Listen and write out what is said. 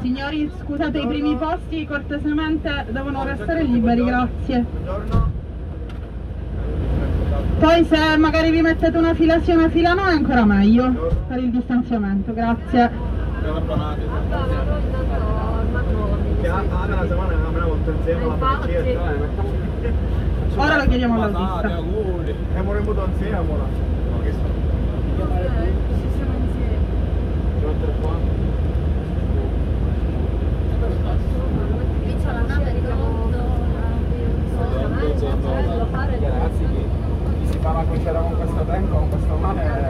Signori, scusate, i primi posti cortesemente devono restare liberi, grazie. Buongiorno. Poi se magari vi mettete una fila sì e una fila no è ancora meglio per il distanziamento, grazie. Parecchia. Ora lo chiediamo all'autista. fare... Ragazzi, chi si fa la crociera con questo tempo, con questo male